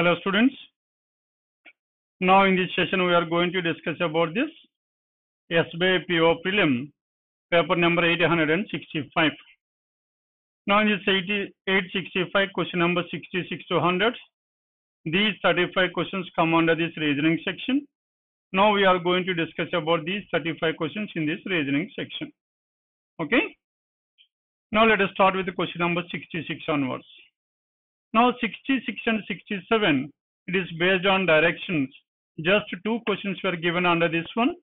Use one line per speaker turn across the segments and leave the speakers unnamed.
Hello students. Now in this session we are going to discuss about this SBI PO prelim paper number 865. Now in this 80 865 question number 66 to 100 these 35 questions come under this reasoning section. Now we are going to discuss about these 35 questions in this reasoning section. Okay. Now let us start with the question number 66 onwards. Now 66 and 67, it is based on directions. Just two questions were given under this one.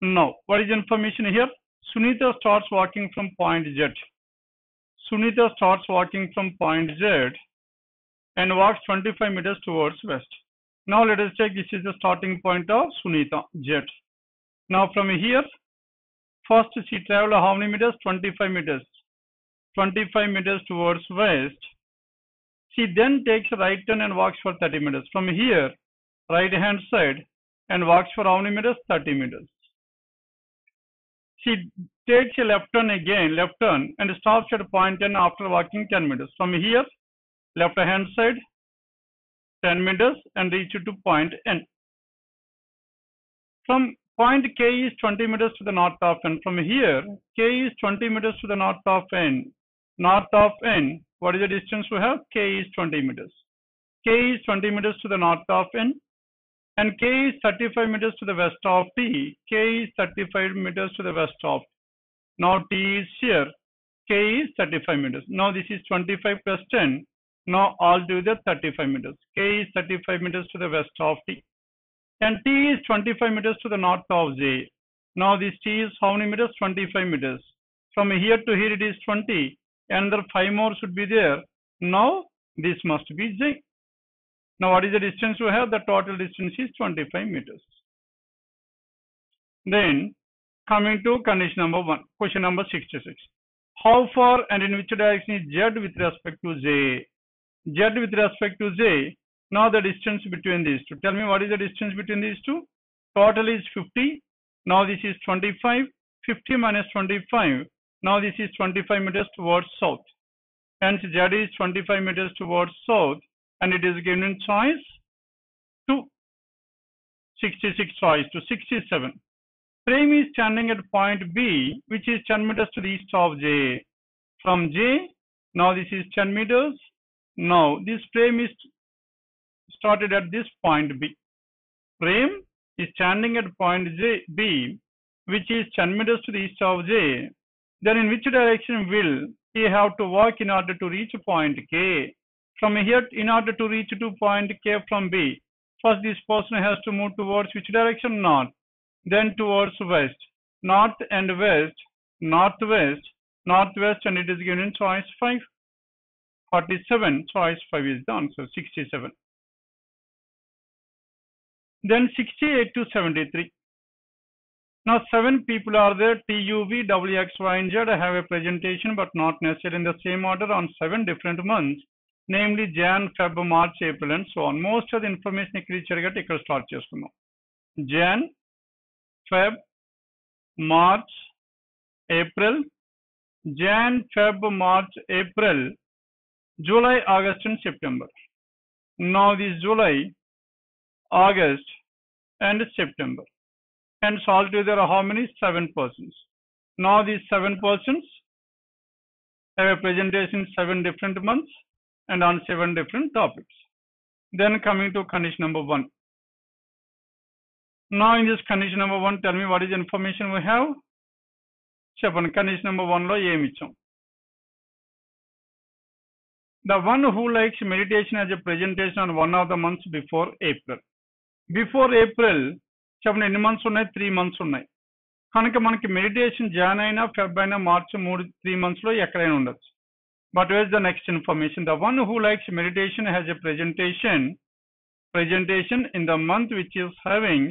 Now, what is information here? Sunita starts walking from point Z. Sunita starts walking from point Z and walks 25 meters towards west. Now let us check this is the starting point of Sunita, Z. Now from here, first she traveled how many meters? 25 meters. 25 meters towards west. She then takes a right turn and walks for 30 meters. From here, right hand side and walks for how many meters? 30 meters. She takes a left turn again, left turn and stops at point 10 after walking 10 meters. From here, left hand side 10 meters and reach to point N. From point K is 20 meters to the north of N. From here, K is 20 meters to the north of N. North of N, what is the distance we have? K is 20 meters. K is 20 meters to the north of N and K is 35 meters to the west of T. K is 35 meters to the west of. Now T is here. K is 35 meters. Now this is 25 plus 10. Now all do the 35 meters. K is 35 meters to the west of T. And T is 25 meters to the north of J. Now this T is how many meters? 25 meters. From here to here it is 20. Another 5 more should be there. Now this must be J. Now what is the distance we have? The total distance is 25 meters. Then coming to condition number 1, question number 66. How far and in which direction is Z with respect to J? Z with respect to J. Now the distance between these two. Tell me what is the distance between these two? Total is 50. Now this is 25. 50 minus 25. Now this is 25 meters towards south. Hence Z is 25 meters towards south and it is given in choice to 66 choice to 67. Frame is standing at point B which is 10 meters to the east of J. From J, now this is 10 meters. Now this frame is started at this point B. Frame is standing at point J, B which is 10 meters to the east of J. Then in which direction will he have to walk in order to reach point K? From here, in order to reach to point K from B, first this person has to move towards which direction? North. Then towards west. North and west. Northwest. Northwest and it is given choice 5. 47. Choice 5 is the answer. 67. Then 68 to 73. Now, seven people are there, TUV, y and Z. I have a presentation, but not necessarily in the same order on seven different months, namely Jan, Feb, March, April, and so on. Most of the information ticker start Now Jan, Feb, March, April, Jan, Feb, March, April, July, August, and September. Now, this July, August, and September. And September and all together how many seven persons now these seven persons have a presentation seven different months and on seven different topics. Then coming to condition number one. Now in this condition number one, tell me what is the information we have? చెప్పండి condition number వన్లో ఏమి ఇచ్చాం the one who likes meditation as a presentation on one of the months before April before April చెప్పండి ఎన్ని months ఉన్నాయి? Three months ఉన్నాయి. కనుక మనకి మెడిటేషన్ జాన్ అయినా ఫెబ్ అయినా మార్చ్ మూడు త్రీ మంత్స్లో ఎక్కడైనా ఉండొచ్చు. But was the next information the one who likes meditation has a presentation presentation in the month which is having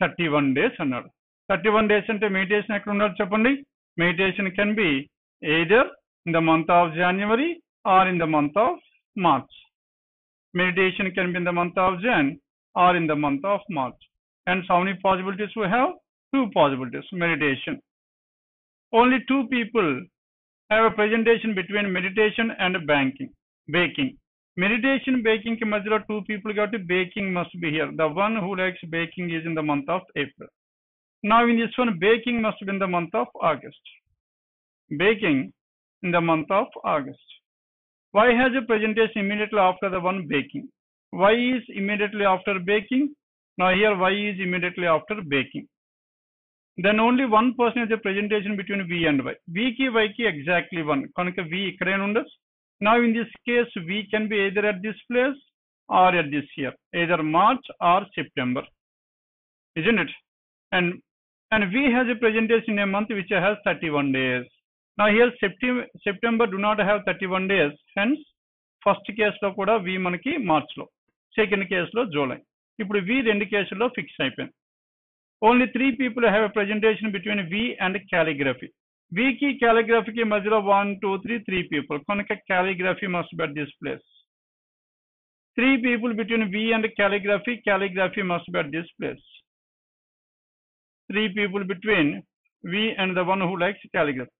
thirty one days అన్నాడు. థర్టీ వన్ డేస్ అంటే meditation ఎక్కడ ఉండాలి చెప్పండి? Meditation can be either in the month of January or in the month of March meditation can be in the month of Jan or in the month of March And how many possibilities we have? Two possibilities, meditation. Only two people have a presentation between meditation and banking, baking. Meditation baking ke two people got baking must be here. The one who likes baking is in the month of April. Now in this one, baking must be in the month of August. Baking in the month of August. Why has a presentation immediately after the one baking? Why is immediately after baking? Now here y is immediately after baking then only one person is a presentation between v and y v ki y ki exactly one కనుక v ikkade ఉండొచ్చు now in this case v can be either at this place or at this year either march or september isn't it and and v has a presentation in a month which has 31 days now here september september do not have 31 days hence first కేసులో కూడా వి మనకి మార్చ్లో second కేసులో July ఇప్పుడు వి రెండు కేసుల్లో fix అయిపోయింది only three people have a presentation between V and calligraphy Vicky క్యాలిగ్రఫీకి మధ్యలో one two three three people కనుక calligraphy must be at this place three people between V and calligraphy calligraphy must be at this place three people between V and the one who likes calligraphy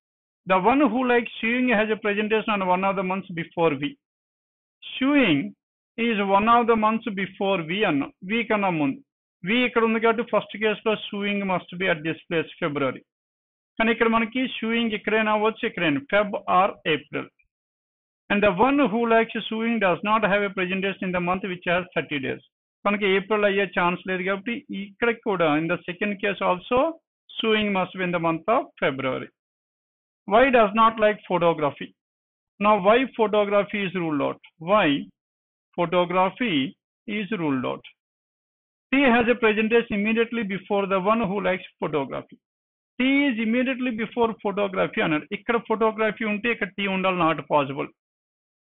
the one who likes sewing has a presentation on one of the months before V sewing is one of the months before V అన్నాం V కన్నా ముందు వి ఇక్కడ ఉంది కాబట్టి first కేసులో sewing must be at this place February కానీ ఇక్కడ మనకి షూయింగ్ ఇక్కడైనా అవ్వచ్చు ఇక్కడైనా. Feb or April and the one who likes sewing does not have a presentation in the month which has thirty days మనకి ఏప్రిల్ అయ్యే chance లేదు కాబట్టి ఇక్కడ కూడా in the second case also sewing must be in the month of February why does not like photography నా why photography is ruled out Y photography is ruled out? T has a presentation immediately before the one who likes photography. T is immediately before photography అన్నాడు ఇక్కడ photography ఉంటే ఇక్కడ tea ఉండాలి not possible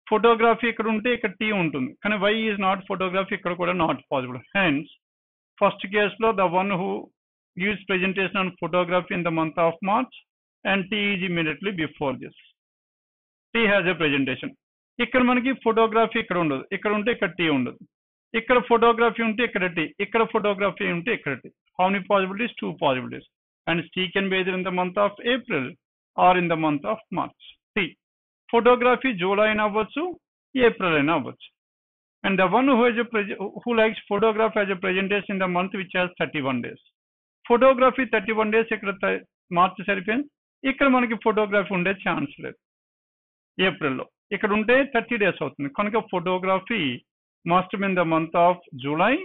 photography ఇక్కడ ఉంటే ఇక్కడ tea ఉంటుంది కానీ వై ఈజ్ నాట్ ఫోటోగ్రఫీ ఇక్కడ కూడా నాట్ పాసిబుల్ హెన్స్ ఫస్ట్ కేసులో the one who gives presentation on photography in the month of March and T is immediately before this T has a presentation ఇక్కడ మనకి photography ఇక్కడ ఉండదు. ఇక్కడ ఉంటే ఇక్కడ టీ ఉండదు. ఇక్కడ ఫోటోగ్రఫీ ఉంటే ఇక్కడ టీ ఇక్కడ ఫోటోగ్రఫీ ఉంటే ఇక్కడ T how many possibilities two possibilities and T can be in the month of April or in the month of March T photography July అయినా అవ్వచ్చు ఏప్రిల్ అయినా అవ్వచ్చు. And the one who has who likes photograph has a presentation in the month which has thirty one days photography thirty one days ఇక్కడ March సరిపోయింది. ఇక్కడ మనకి photography ఉండే chance లేదు. ఏప్రిల్లో ఇక్కడ ఉంటే థర్టీ డేస్ అవుతుంది. కనుక photography must in the month of July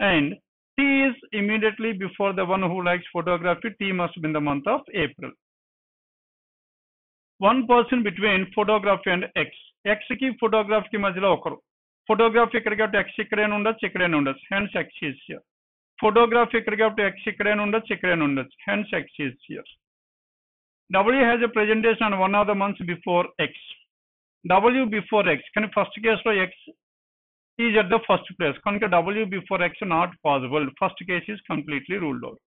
and T is immediately before the one who likes photography T must in the month of April one person between photography and X ఎక్స్కి photography కి మధ్యలో ఒకరు. Photography ఇక్కడ కాబట్టి X ఇక్కడైనా ఉండొచ్చు ఇక్కడైనా ఉండొచ్చు. Hence X is here photography ఇక్కడ కాబట్టి ఎక్స్ ఇక్కడైనా ఉండొచ్చు ఇక్కడైనా ఉండొచ్చు. Hence X is here W has a presentation on one of the months before X W before X. కానీ ఫస్ట్ కేసులో X is at the first place కనుక W before X not possible first case is completely ruled out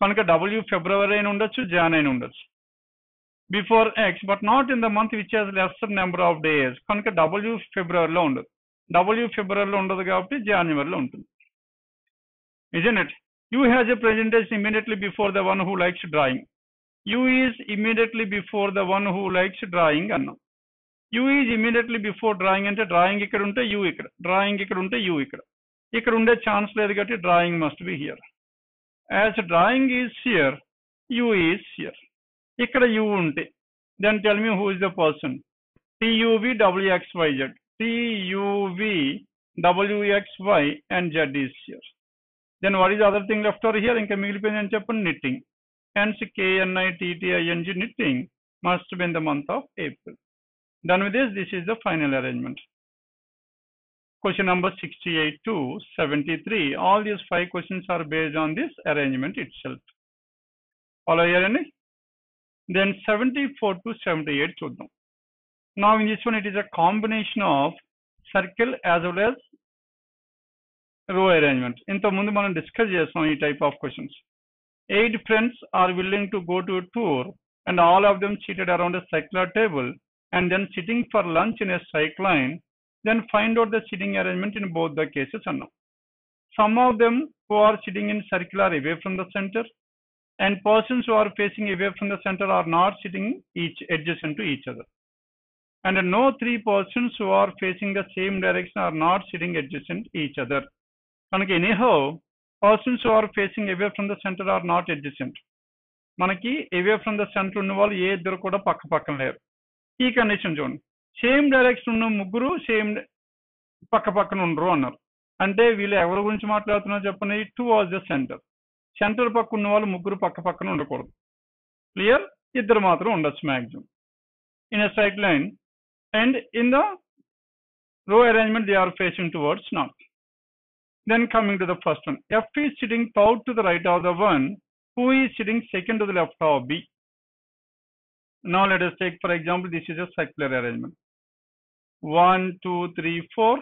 కనుక W ఫిబ్రవరి అయిన ఉండొచ్చు John అయిన ఉండొచ్చు before X but not in the month which has lesser number of days కనుక W ఫిబ్రవరిలో ఉండదు W ఫిబ్రవరిలో ఉండదు కాబట్టి జాన్యువరిలో ఉంటుంది isn't it U has a presentation immediately before the one who likes drawing U is immediately before the one who likes drawing అన్నాం U is immediately before drawing అంటే drawing ఇక్కడ ఉంటే యూ ఇక్కడ. డ్రాయింగ్ ఇక్కడ ఉంటే యూ ఇక్కడ. ఇక్కడ ఉండే ఛాన్స్ లేదు కాబట్టి drawing must be here as drawing is here U is here ఇక్కడ యూ ఉంటే. Then tell me who is the person T U V W X Y Z T U V W X Y and Z is here then what is other thing left over here ఇంకా మిగిలిపోయింది అని చెప్పండి knitting hence K N I T T I N G knitting must be in the month of April Done with this, this is the final arrangement. Question number 68 to 73. All these five questions are based on this arrangement itself. Follow here any? Then 74 to 78 చూద్దాం. Now in this one it is a combination of circle as well as row arrangement. ఇంతకుముందు మనం discuss చేస్తాం ఈ type of questions eight friends are willing to go to a tour and all of them seated around a circular table and then sitting for lunch in a straight line then find out the sitting arrangement in both the cases అన్నాం some of them who are sitting in circular away from the center and persons who are facing away from the center are not sitting each adjacent to each other and no three persons who are facing the same direction are not sitting adjacent each other. మనకి anyhow persons who are facing away from the center are not adjacent. మనకి away from the center ఉన్న వాళ్ళు ఏ ఇద్దరు కూడా పక్క పక్కన లేరు ఈ కండిషన్ చూడండి. సేమ్ డైరెక్షన్ ఉన్న ముగ్గురు సేమ్ పక్క పక్కన ఉండరు అన్నారు. అంటే వీళ్ళు ఎవరి గురించి మాట్లాడుతున్నారు చెప్పండి. Two was the centre centre పక్క ఉన్న వాళ్ళు ముగ్గురు పక్క పక్కన ఉండకూడదు. క్లియర్ ఇద్దరు మాత్రం ఉండొచ్చు maximum in a straight line and in the row arrangement they are facing towards north. Then coming to the first one, F is sitting third to the right of the one. Who is sitting second to the left of B. Now let us take for example this is a circular arrangement. One, two, three, four,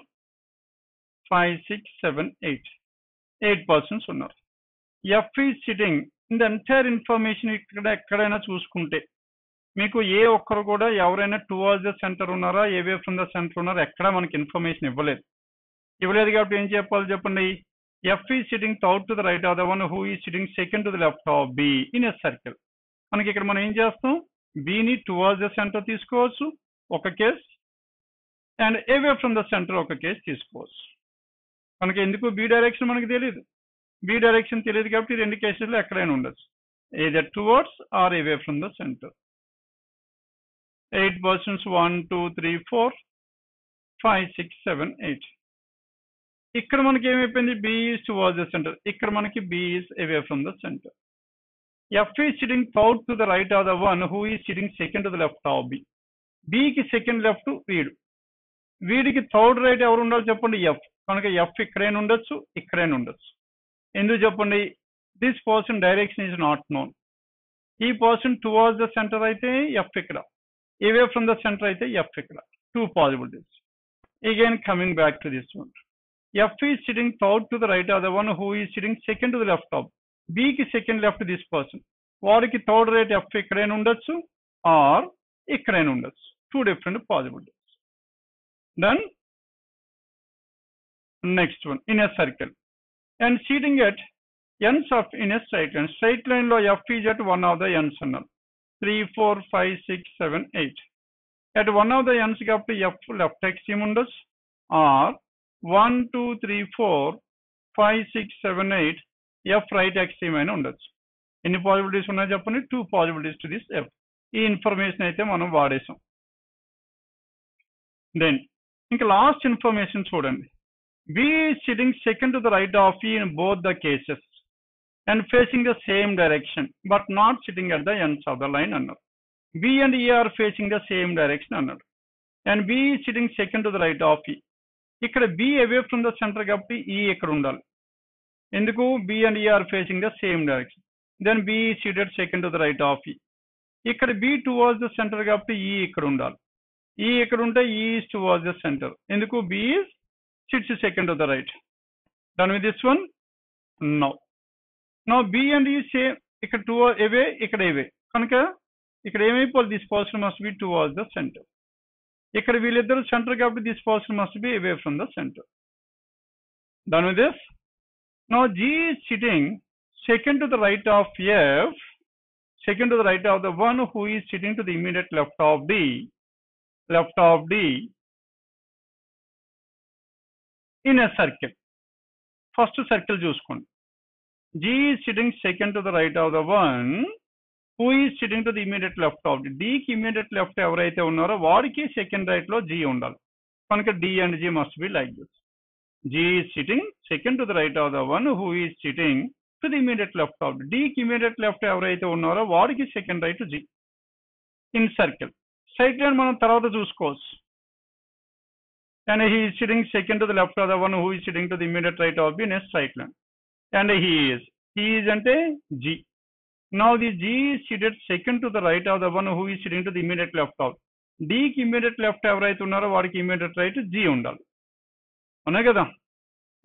five, six, seven, eight. Eight persons ఉన్నారు. F E sitting in the entire information ఇక్కడ ఎక్కడైనా చూసుకుంటే మీకు ఏ ఒక్కరు కూడా ఎవరైనా towards the centre ఉన్నారా ఏవే ఫ్రమ్ ద సెంటర్ ఉన్నారా ఎక్కడ మనకి ఇన్ఫర్మేషన్ ఇవ్వలేదు. ఇవ్వలేదు కాబట్టి ఏం చెప్పాలి చెప్పండి? ఎఫ్ ఈ sitting thought to the right of the one who E sitting second to the left of B in a circle మనకి ఇక్కడ మనం ఏం చేస్తాం? బీని టువర్డ్స్ ద సెంటర్ తీసుకోవచ్చు ఒక case and away from the center ఒక కేస్ తీసుకోవచ్చు. మనకి ఎందుకు బి డైరెక్షన్ మనకి తెలియదు బి డైరెక్షన్ తెలియదు కాబట్టి రెండు కేసెస్లో ఎక్కడైనా ఉండొచ్చు. Either towards or away from the center eight persons one two three four five six seven eight ఇక్కడ మనకి ఏమైపోయింది? బీఈస్ టువర్డ్స్ ద సెంటర్ ఇక్కడ మనకి B is away away from the center F E third to the right right the one one is E second second the left left B. B కి second left వీడు. వీడికి third right ఎవరు ఉండాలి చెప్పండి F కనుక F ఇక్కడైనా ఉండొచ్చు ఇక్కడైనా ఉండొచ్చు. ఎందుకు చెప్పండి? This person direction is not known E person towards the center అయితే ఎఫ్ ఇక్కడ. Away ఫ్రమ్ ద సెంటర్ అయితే ఎఫ్ ఇక్కడ. Two possibilities Again coming back to this one. F is sitting third to the right of the one who is sitting second to the left of. B కి second left this person. వాడికి third right F ఇక్కడైనా ఉండొచ్చు are ఇక్కడైనా ఉండొచ్చు two different possibilities then next one in a circle and seating at ends of in a straight line straight line లో F is at one of the ends అన్నారు three four five six seven eight at one of the ends కాబట్టి F left extreme ఉండొచ్చు or one two three four five six seven eight F right extreme అయినా ఉండొచ్చు. ఎన్ని possibilities ఉన్నాయి చెప్పండి? Two possibilities to this F E information అయితే మనం వాడేసాం. దెన్ ఇంకా లాస్ట్ ఇన్ఫర్మేషన్ చూడండి. B sitting second to the right of E in both the cases and facing the same direction but not sitting at the ends of the line అన్నారు. B and E are facing the same direction అన్నాడు and B sitting second to the right of E ఇక్కడ B away from the center కాబట్టి E ఇక్కడ ఉండాలి. ఎందుకు? B and E are facing the same direction then B seated second to the right of E ఇక్కడ B was the centre కాబట్టి E ఇక్కడ ఉండాలి. E ఇక్కడ ఉంటే ఈస్ టువర్డ్స్ ద సెంటర్ ఎందుకు? B sits second to the right done with this one no no B and E same ఇక్కడ two ఇవే ఇక్కడ ఇవే కనుక ఇక్కడ ఏమైపోవాలి? This person must be towards the center ఇక్కడ వీళ్ళిద్దరు సెంటర్ కాబట్టి this person must be away from the center దాని with no G sitting second to the right of F second to the right of the one who is sitting to the immediate left of D left of D in a circle first circle చూసుకోండి. G is sitting second to the right of the one who is sitting to the immediate left of D. D కి immediate left ఎవరైతే ఉన్నారో వాడికి second రైట్లో G ఉండాలి. కనుక D and G must be like this G is sitting second to the right of the one who is sitting to the immediate left of D. కి immediate left ఎవరైతే ఉన్నారో వాడికి second right G in circle side line మనం తర్వాత చూసుకోవచ్చు and he is sitting second to the left of the one who is sitting to the immediate right of B next right line. and he is. He is ante G. Now the G is seated second to the right of the one who is sitting to the immediate left of. D కి immediate left ఎవరైతే ఉన్నారో వాడికి immediate right G ఉండాలి ఉన్నాయి కదా?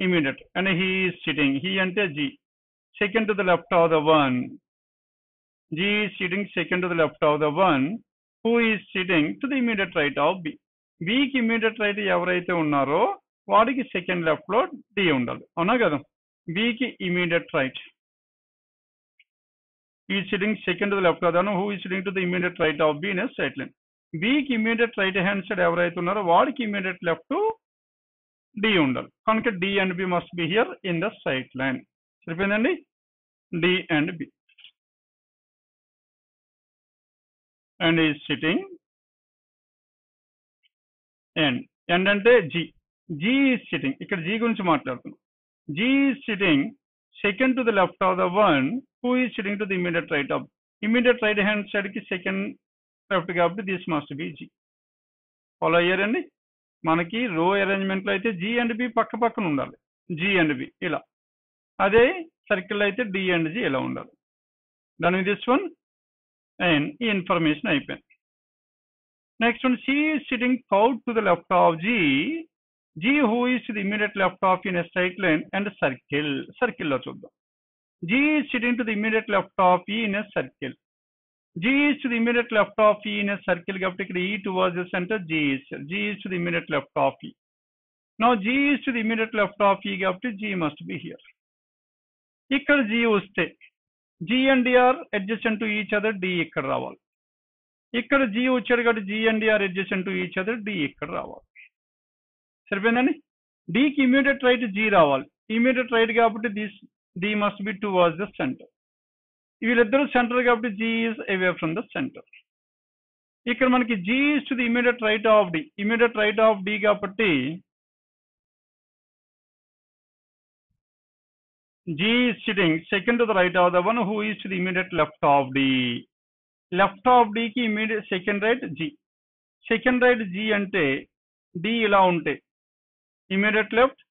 Immediate and he sitting he అంటే G second to the left of the one G sitting second to the left of the one who is sitting to the immediate right of B బీకి immediate right ఎవరైతే ఉన్నారో వాడికి second లెఫ్ట్లో D ఉండాలి. అవునా కదా? బీకి immediate right E sitting second to the left కదా who E sitting to the immediate right of B in a straight line బీకి ఇమీడియట్ రైట్ హ్యాండ్ సైడ్ ఎవరైతే ఉన్నారో వాడికి ఇమీడియట్ లెఫ్ట్ డి ఉండాలి కనుక D and B must be here in the straight line సరిపోయిందండి D and B and is sitting and end అంటే G G is sitting ఇక్కడ G గురించి మాట్లాడుతున్నాం G is sitting second to the left of the one who is sitting to the immediate right of immediate right hand side కి second left కాబట్టి this must be G follow అయ్యారండి మనకి రో అరేంజ్మెంట్లో అయితే G and B పక్క పక్కన ఉండాలి. G and B ఇలా. అదే సర్కిల్ అయితే డి అండ్ జీ ఇలా ఉండాలి. దాని this one and E information అయిపోయింది. Next one C sitting fourth to the left of G G who is to the immediate left of in a straight line and circle సర్కిల్లో చూద్దాం. G sitting to the immediate left of E in a circle G is to the immediate left of E in a circle కాబట్టి ఇక్కడ E towards the center G is. G is to the immediate left of E. Now G is to the immediate left of E కాబట్టి G must be here. ఇక్కడ G వస్తే G and D are adjacent to each other D ఇక్కడ రావాలి ఇక్కడ G వచ్చాడు కాబట్టి G and D are adjacent to each other D ఇక్కడ రావాలి సరిపోయిందండి D కి ఇమీడియట్ రైట్ G రావాలి ఇమీడియట్ రైట్ కాబట్టి this D must be towards the center. వీళ్ళిద్దరూ సెంటర్ కాబట్టి G is away from the center ఇక్కడ మనకి G is to the immediate right of D immediate right of D కాబట్టి G is sitting second to the right of the one who is to the immediate left of D left of డికి immediate second right G second right G అంటే D ఇలా ఉంటే immediate left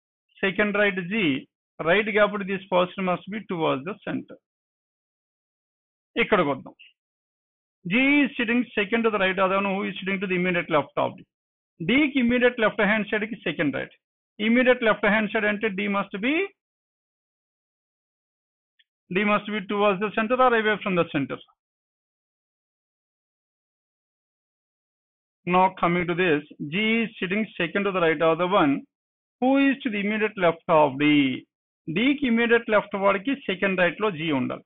second right G right కాబట్టి this person must be towards the center ఇక్కడికి వద్దాం G is sitting second to the right of who is sitting to the immediate left of D డికి immediate left hand side కి second right immediate left hand side అంటే D must be D must be towards the centre or away from the centre Now coming to this, G is sitting second to the right of the one who is to the immediate left of D. D కి immediate left వాడికి second right లో G ఉండాలి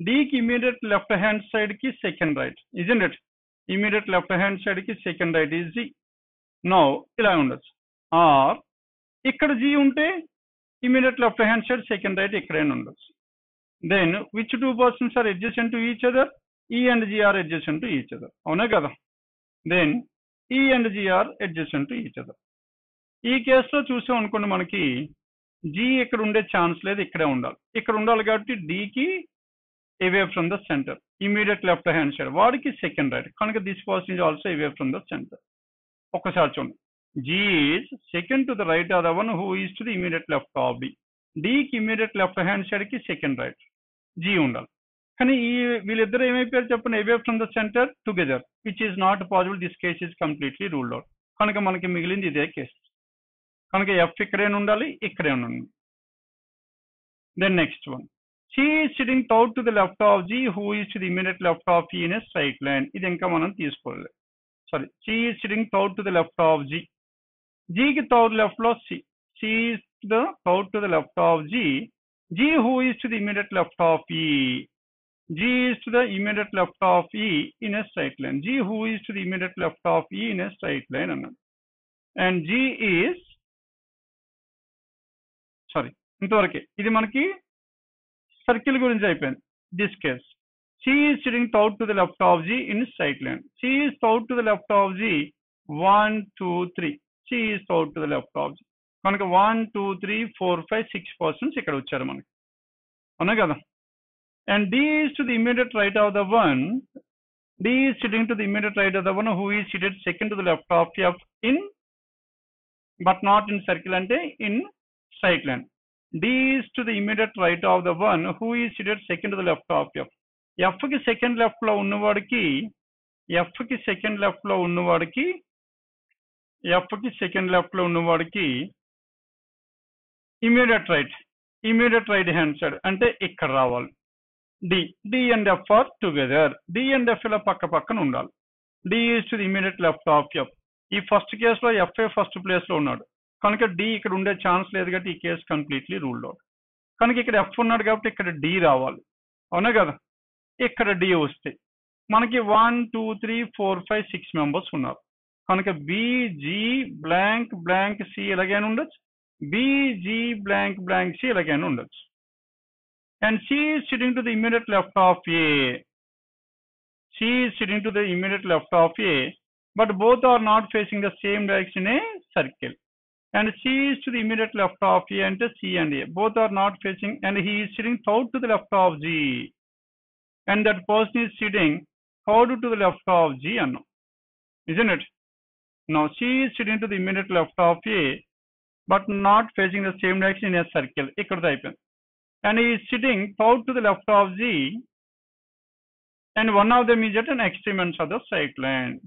డీకి immediate left hand సైడ్కి second right isn't it immediate left hand సైడ్కి second right is G no ఇలా ఉండొచ్చు. Or ఇక్కడ జీ ఉంటే immediate left hand side second right ఎక్కడైనా ఉండొచ్చు. Then which two persons are adjacent to each other E and G are adjacent to each other అవునా కదా? Then E and G are adjacent to each other E కేసులో చూసాం అనుకోండి మనకి G ఇక్కడ ఉండే ఛాన్స్ లేదు ఇక్కడే ఉండాలి. ఇక్కడ ఉండాలి కాబట్టి డీకి away from the center. Immediate left hand side వాడికి సెకండ్ రైట్ కనుక this person is also away from the center ఒక్కసారి చూడండి. G is second to the right or the one who is to the immediate left of D డీకి immediate left hand సైడ్కి second right G ఉండాలి. కానీ ఈ వీళ్ళిద్దరు ఏమైపోయారు చెప్పండి? Away from the center together which is not possible this case is completely ruled out కనుక మనకి మిగిలింది ఇదే కేసు కనుక ఎఫ్ ఇక్కడే ఉండాలి ఇక్కడే ఉండాలి then next one She is sitting out to the left of G, who is to the immediate left of E in a straight line. ఇది ఇంకా మనం తీసుకోవాలి sorry she is sitting out to the left of G. G కి థౌడ్ left లో C. C is to the out to the left of G. G who is to the immediate left of E. G is to the immediate left of E in a straight line. G who is to the immediate left of E in a straight line అన్నాడు. And G is sorry ఇంతవరకే ఇది మనకి circle గురించి అయిపోయింది. This case C sitting out to the left of G in side line C is to the left of G one two three C is to the left of G కనుక one two three four five six persons ఇక్కడ వచ్చారు మనకి. అవునా కదా? And D to the immediate right of the one D sitting to the immediate right of the one who is seated second to the left of F in but not in circle అంటే in side line D is to the immediate right of the one who is seated second to the left of F. F కి second left లో ఉన్నవాడికి F కి second left లో ఉన్నవాడికి F కి second left లో ఉన్నవాడికి immediate right immediate right hand side అంటే ఇక్కడ రావాలి D D and F are together D and F ఇలా పక్క పక్కన ఉండాలి D is to the immediate left of F ఈ ఫస్ట్ కేసులో ఎఫ్ఏ ఫస్ట్ ప్లేస్ లో ఉన్నాడు కనుక డి ఇక్కడ ఉండే ఛాన్స్ లేదు కాబట్టి ఈ కేసు కంప్లీట్లీ రూల్డ్ అవుట్ కనుక ఇక్కడ ఎఫ్ ఉన్నాడు కాబట్టి ఇక్కడ డి రావాలి అవునా కదా ఇక్కడ డి వస్తే మనకి one two three four five six members ఉన్నారు కనుక బీజీ బ్లాంక్ బ్లాంక్ సి ఎలాగైనా ఉండొచ్చు బీజీ బ్లాంక్ బ్లాంక్ సి ఎలాగైనా ఉండొచ్చు and C sitting to the immediate left of A C sitting to the immediate left of A but both are not facing the same direction a circle and C is to the immediate left of A and C and A. Both are not facing, and he is sitting third to the left of G. And that person is sitting third to the left of G and Isn't it? Now C is sitting to the immediate left of A, but not facing the same direction in a circle. And he is sitting third to the left of G, and one of them is at an extreme end of the line.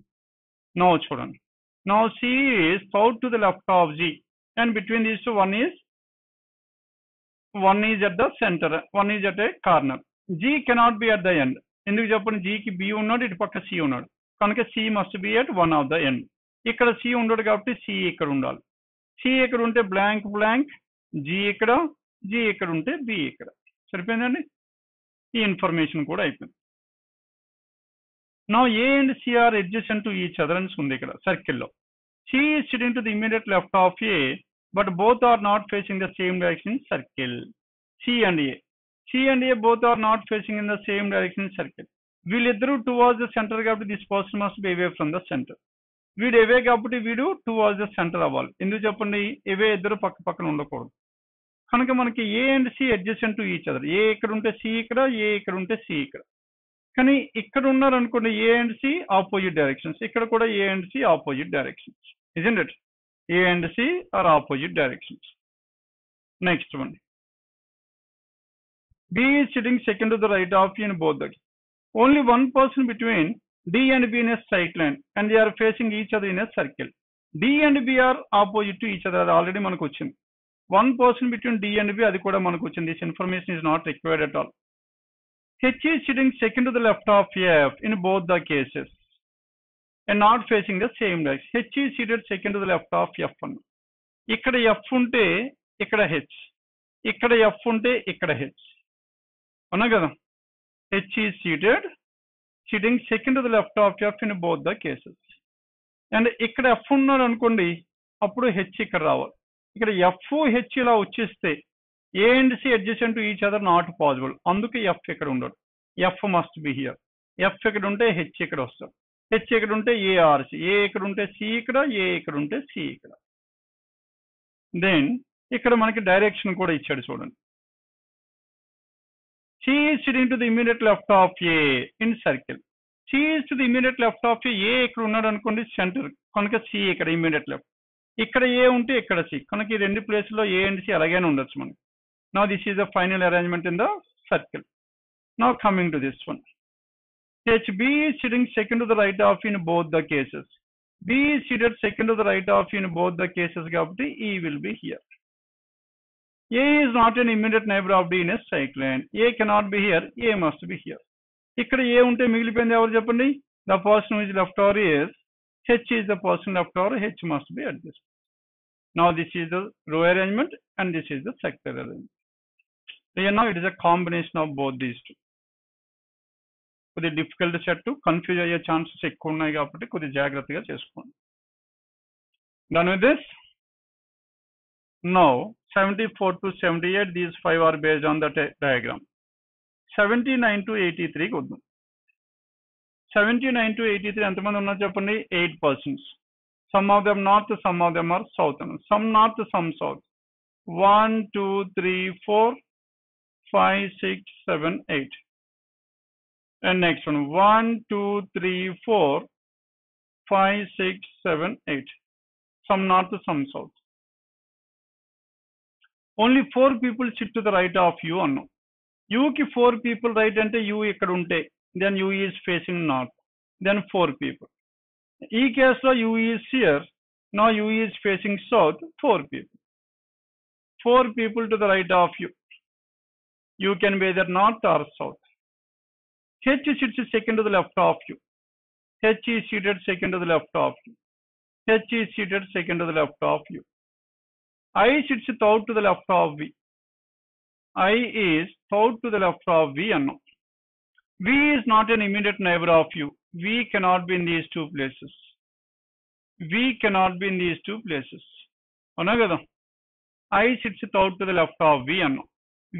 Now, children. Now C is south to the left of G and between these two one is one is at the center, one is at a corner. G cannot be at the end. ఎందుకు చెప్పండి G కి B ఉన్నాడు ఇటు పక్క C ఉన్నాడు కనుక C must be at one of the end ఇక్కడ C ఉండడు కాబట్టి C ఇక్కడ ఉండాలి C ఇక్కడ ఉంటే బ్లాంక్ బ్లాంక్ G ఇక్కడ G ఇక్కడ ఉంటే B ఇక్కడ సరిపోయిందండి ఈ ఇన్ఫర్మేషన్ కూడా అయిపోయింది నా A and C are adjacent to each other అని ఉంది ఇక్కడ సర్కిల్లో C sitting to the immediate left of A but both are not facing the same direction circle C and A C and A both are not facing in the same direction circle వీళ్ళిద్దరూ two circle. వీళ్ళిద్దరూ the centre కాబట్టి this person must be away from the centre వీడు away కాబట్టి వీడు two towards the centre అవ్వాలి. ఎందుకు చెప్పండి? Away ఇద్దరు పక్క పక్కన ఉండకూడదు. కనుక మనకి A and C adjacent to each other A ఇక్కడ ఉంటే సి ఇక్కడ ఏ ఇక్కడ ఉంటే సి ఇక్కడ. కానీ ఇక్కడ ఉన్నారనుకోండి A and C opposite directions ఇక్కడ కూడా A and C opposite directions is it A and C are opposite directions next one B is sitting second the right of in both that only one person between D and B in a straight line and they are facing each other in a circle D and B are opposite to each other అది already మనకు వచ్చింది. One person between D and B అది కూడా మనకు వచ్చింది. This information is not required at all H is sitting second to the left of F in both the cases and not facing the same direction. H is seated second to the left of F అన్న ఇక్కడ F ఉంటే ఇక్కడ H ఇక్కడ F ఉంటే ఇక్కడ H అవునా కదా H is seated sitting second to the left of F in both the cases and ఇక్కడ F ఉన్నాడు అనుకోండి అప్పుడు H ఇక్కడ రావాలి ఇక్కడ F H ఇలా వచ్చేస్తే A and C adjacent to each other not possible అందుకే ఎఫ్ ఇక్కడ ఉండదు. F must be here F ఇక్కడ ఉంటే హెచ్ ఇక్కడ వస్తాడు హెచ్ ఇక్కడ ఉంటే ఏఆర్సి ఏ ఇక్కడ ఉంటే సి ఇక్కడ ఏ ఇక్కడ ఉంటే సి ఇక్కడ. దెన్ ఇక్కడ మనకి డైరెక్షన్ కూడా ఇచ్చాడు చూడండి. C sitting to the immediate left of A in circle C to the immediate left of A ఇక్కడ ఉన్నాడు అనుకోండి సెంటర్ కనుక సి ఇక్కడ ఇమీడియట్ లెఫ్ట్ ఇక్కడ ఏ ఉంటే ఇక్కడ సి కనుక ఈ రెండు ప్లేస్లో ఏ అండ్ సి అలాగైనా ఉండొచ్చు మనకి. Now this is the final arrangement in the circle. Now coming to this one. HB is sitting second to the right of in both the cases. B is seated second to the right of in both the cases. Gabdi E will be here. A is not an immediate neighbor of D in a straight line. A cannot be here. A must be here. ఇక్కడ ఏ ఉంటే మిగిలిపోయింది ఎవరు చెప్పండి the person who's left over is H is the person left over H must be adjust now this is the row arrangement and this is the sector arrangement Here now it is a combination of both these two. కొద్ది difficult set confuse అయ్యే chances ఎక్కువ ఉన్నాయి కాబట్టి కొద్ది జాగ్రత్తగా చేసుకోండి. Done with this no seventy four to seventy eight these five are based on the diagram seventy nine to eighty త్రీకి వద్దాం. Seventy nine to eighty three ఎంతమంది ఉన్నారు చెప్పండి? Eight persons some of them north some of them are south some north some south one two three four 5, 6, 7, 8. And next one, 1, 2, 3, 4, 5, 6, 7, 8. Some north, some south. Only 4 people sit to the right of you or no? You ki 4 people right and you ekadunte. Then you is facing north. Then 4 people. E case lo is here. Now U is facing south. 4 people. 4 people to the right of you you can be either north or south. H is second to the left of you. H is seated second to the left of you. H is seated second to the left of you. I sits third to the left of V. I is third to the left of V and not? V is not an immediate neighbor of you. V cannot be in these two places. V cannot be in these two places. I sits third to the left of V and not?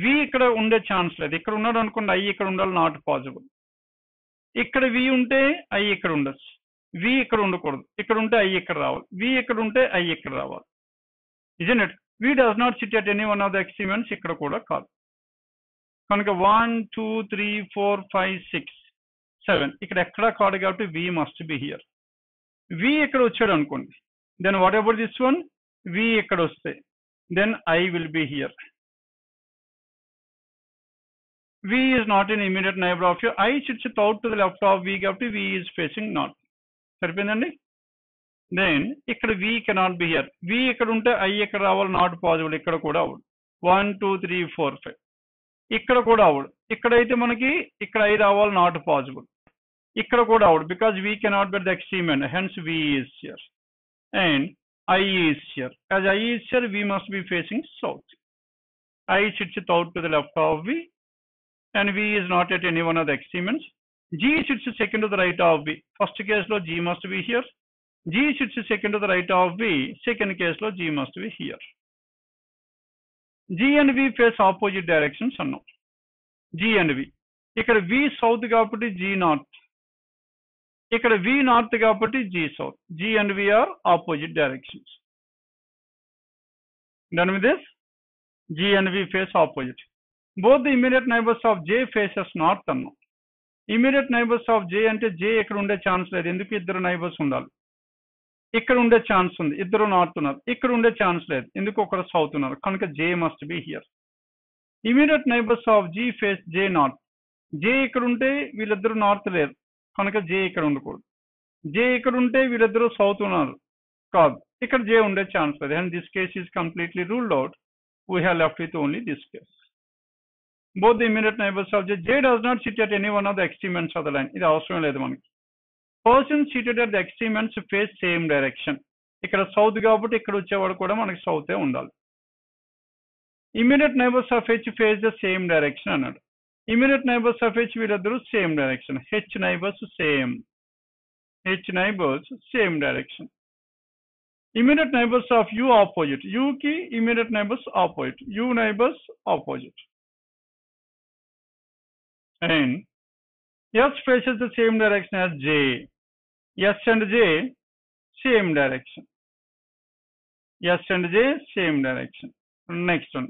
V ఇక్కడ ఉండే chance లేదు. ఇక్కడ ఉన్నాడు అనుకోండి I ఇక్కడ ఉండాలి not possible ఇక్కడ వి ఉంటే ఐ ఇక్కడ ఉండొచ్చు. వి ఇక్కడ ఉండకూడదు. ఇక్కడ ఉంటే ఐ ఇక్కడ రావాలి. వి ఇక్కడ ఉంటే ఐ ఇక్కడ రావాలి. Isn't it V does not sit at any one of the experiments ఇక్కడ కూడా కాదు. కనుక one two three four five six seven ఇక్కడ ఎక్కడా కాదు కాబట్టి V must be here V ఇక్కడ వచ్చాడు అనుకోండి. Then whatever this one V ఇక్కడ వస్తే then I will be here V is not in immediate neighbour of U I sits out to the left of V కాబట్టి వి is facing not సరిపోయిందండి then ఇక్కడ V cannot be here V ఇక్కడ ఉంటే I ఇక్కడ రావాలి not possible ఇక్కడ కూడా అవుడు one two three four five ఇక్కడ కూడా అవుడు ఇక్కడైతే మనకి ఇక్కడ ఐ రావాలి నాట్ పాసిబుల్ ఇక్కడ కూడా అవుడు because V cannot be at the extreme end hence V is here and I is here as I is here V must be facing south I sits out to the left of V and V is not at any one of the extreme ends G sits second to the right of V first కేసులో G must be here G sits second to the right of V second కేసులో G must be here G and V face opposite directions అన్నాం G and we ఇక్కడ వి south కాబట్టి G north ఇక్కడ వి north కాబట్టి G south G and V are opposite directions done with this G and V face opposite Both the immediate neighbours of J faces north అన్నాం. Immediate neighbours of J అంటే J ఇక్కడ ఉండే chance లేదు. ఎందుకు ఇద్దరు neighbours ఉండాలి? ఇక్కడ ఉండే ఛాన్స్ ఉంది. ఇద్దరు నార్త్ ఉన్నారు. ఇక్కడ ఉండే ఛాన్స్ లేదు. ఎందుకు ఒకరు సౌత్ ఉన్నారు? కనుక J must be here immediate neighbours of G face J north J ఇక్కడ ఉంటే వీళ్ళిద్దరు నార్త్ లేరు. కనుక జే ఇక్కడ ఉండకూడదు. జే ఇక్కడ ఉంటే వీళ్ళిద్దరు సౌత్ ఉన్నారు. కాదు. ఇక్కడ జే ఉండే ఛాన్స్ లేదు. And this case is completely ruled out we have left with only this case both the immediate neighbours of J J does not sit at any one of the extreme ends of the line ఇది అవసరం లేదు మనకి person seated at the extreme ends face same direction ఇక్కడ south కాబట్టి ఇక్కడ వచ్చేవాడు కూడా మనకి సౌతే ఉండాలి immediate neighbours of H face the same direction అన్నాడు ఇమీడియట్ నైబర్స్ ఆఫ్ హెచ్ వీళ్ళిద్దరు same direction H neighbours same H neighbours same direction immediate neighbours of U opposite యూకి immediate neighbours opposite U neighbours opposite and S faces the same direction as J S and J same direction S and J same direction next one